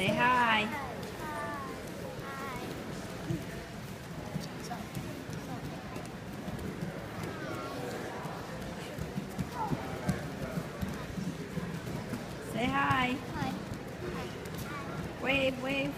Say hi. Say hi. Hi. Wave, wave.